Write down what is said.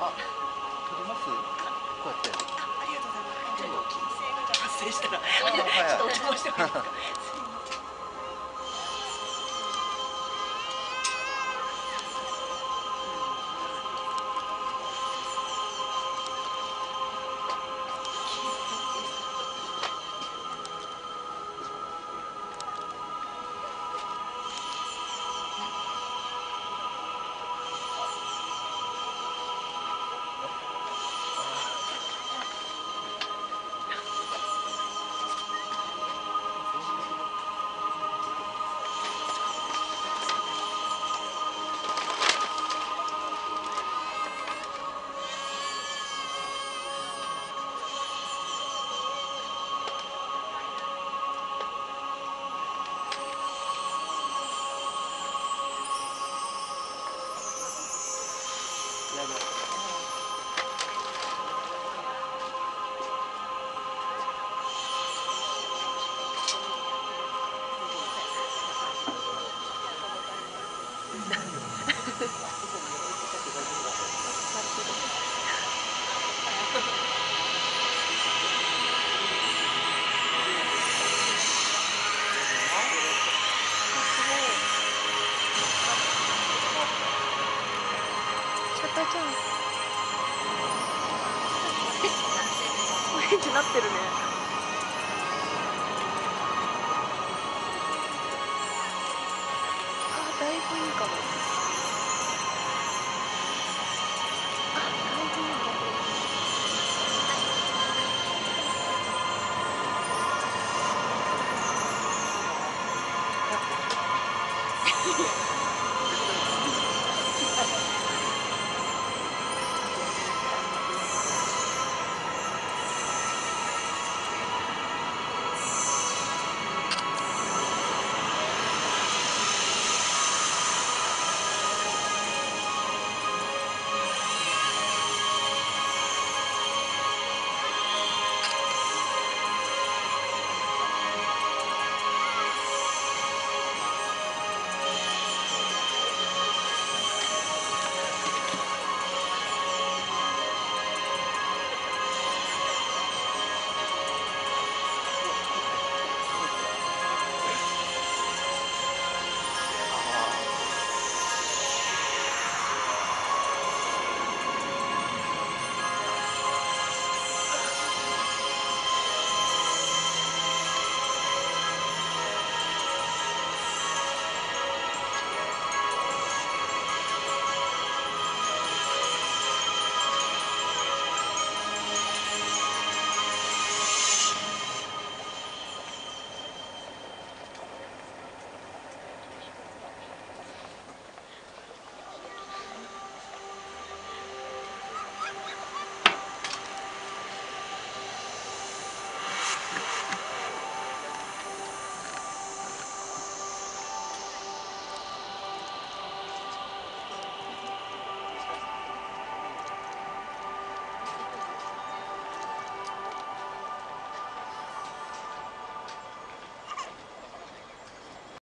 あ撮ります？こうやってありがとうございます。発生したら、ちょっとお邪魔してもいいですか？やばいシャッターチャンスオレンジなってるねあだいぶいいかもあだいぶいいんだ